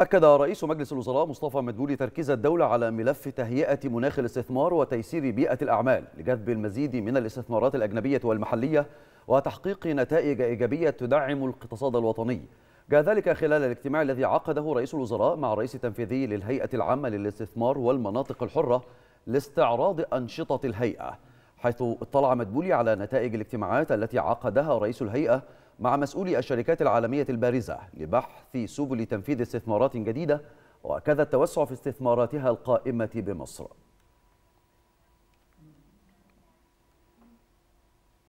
أكد رئيس مجلس الوزراء مصطفى مدبولي تركيز الدولة على ملف تهيئة مناخ الاستثمار وتيسير بيئة الأعمال لجذب المزيد من الاستثمارات الأجنبية والمحلية وتحقيق نتائج إيجابية تدعم الاقتصاد الوطني. جاء ذلك خلال الاجتماع الذي عقده رئيس الوزراء مع الرئيس التنفيذي للهيئة العامة للاستثمار والمناطق الحرة لاستعراض أنشطة الهيئة حيث اطلع مدبولي على نتائج الاجتماعات التي عقدها رئيس الهيئة مع مسؤولي الشركات العالمية البارزة لبحث سبل تنفيذ استثمارات جديدة وكذا التوسع في استثماراتها القائمة بمصر.